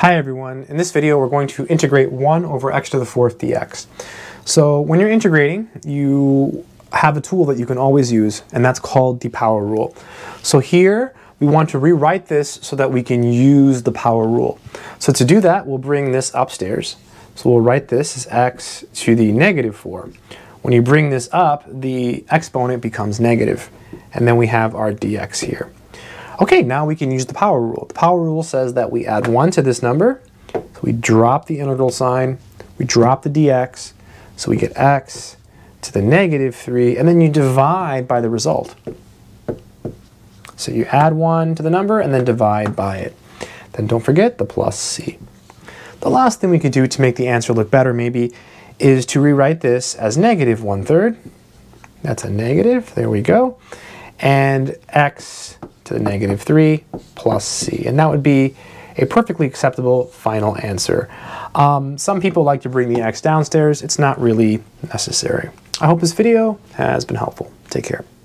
Hi everyone, in this video we're going to integrate 1 over x to the 4th dx. So when you're integrating, you have a tool that you can always use, and that's called the power rule. So here we want to rewrite this so that we can use the power rule. So to do that, we'll bring this upstairs. So we'll write this as x to the negative 4. When you bring this up, the exponent becomes negative, and then we have our dx here. Okay, now we can use the power rule. The power rule says that we add 1 to this number, so we drop the integral sign, we drop the dx, so we get x to the negative 3, and then you divide by the result. So you add 1 to the number and then divide by it. Then don't forget the plus c. The last thing we could do to make the answer look better maybe is to rewrite this as negative 1 third. That's a negative, there we go. And x to the negative 3 plus c. And that would be a perfectly acceptable final answer. Um, some people like to bring the x downstairs. It's not really necessary. I hope this video has been helpful. Take care.